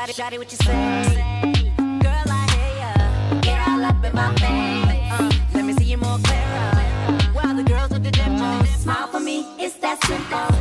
Shawty, shawty, what you say? Girl, I hear ya. Get all up in my face. Uh, let me see you more clearer. While the girls with the dimples smile for me, it's that simple.